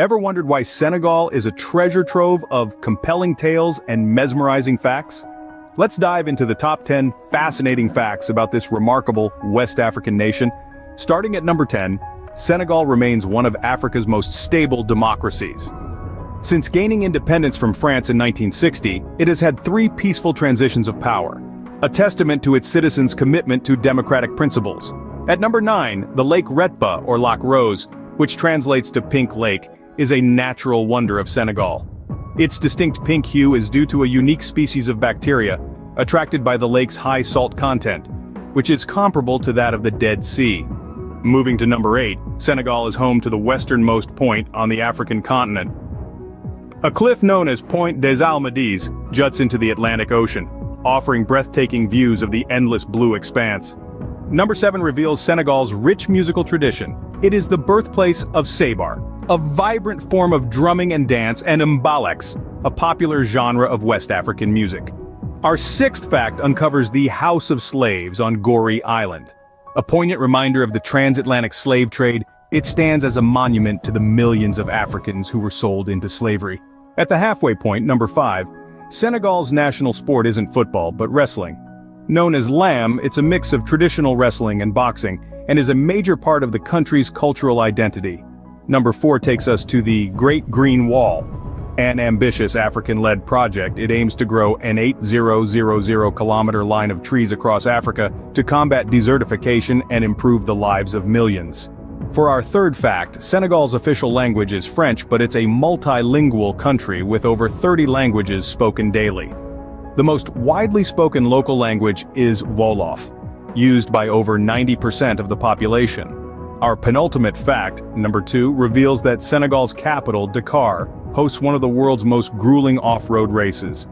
Ever wondered why Senegal is a treasure trove of compelling tales and mesmerizing facts? Let's dive into the top 10 fascinating facts about this remarkable West African nation. Starting at number 10, Senegal remains one of Africa's most stable democracies. Since gaining independence from France in 1960, it has had three peaceful transitions of power, a testament to its citizens' commitment to democratic principles. At number 9, the Lake Retba, or Lac Rose, which translates to Pink Lake, is a natural wonder of Senegal. Its distinct pink hue is due to a unique species of bacteria, attracted by the lake's high salt content, which is comparable to that of the Dead Sea. Moving to number 8, Senegal is home to the westernmost point on the African continent. A cliff known as Pointe des Almadies juts into the Atlantic Ocean, offering breathtaking views of the endless blue expanse. Number 7 reveals Senegal's rich musical tradition. It is the birthplace of Sabar, a vibrant form of drumming and dance, and mbalax, a popular genre of West African music. Our sixth fact uncovers the House of Slaves on Gorée Island. A poignant reminder of the transatlantic slave trade, it stands as a monument to the millions of Africans who were sold into slavery. At the halfway point, number 5, Senegal's national sport isn't football, but wrestling. Known as lamb, it's a mix of traditional wrestling and boxing, and is a major part of the country's cultural identity. Number 4 takes us to the Great Green Wall. An ambitious African-led project, it aims to grow an 8,000-kilometer line of trees across Africa to combat desertification and improve the lives of millions. For our third fact, Senegal's official language is French but it's a multilingual country with over 30 languages spoken daily. The most widely spoken local language is Wolof, used by over 90% of the population. Our penultimate fact, number two, reveals that Senegal's capital, Dakar, hosts one of the world's most grueling off-road races.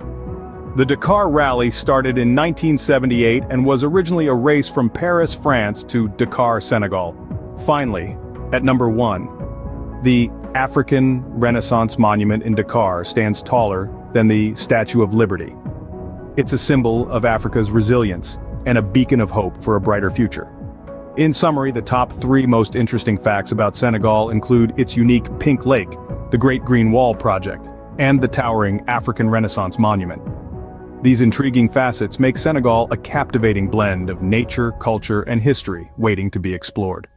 The Dakar Rally started in 1978 and was originally a race from Paris, France to Dakar, Senegal. Finally, at number one, the African Renaissance Monument in Dakar stands taller than the Statue of Liberty. It's a symbol of Africa's resilience and a beacon of hope for a brighter future. In summary, the top three most interesting facts about Senegal include its unique Pink Lake, the Great Green Wall Project, and the towering African Renaissance Monument. These intriguing facets make Senegal a captivating blend of nature, culture, and history waiting to be explored.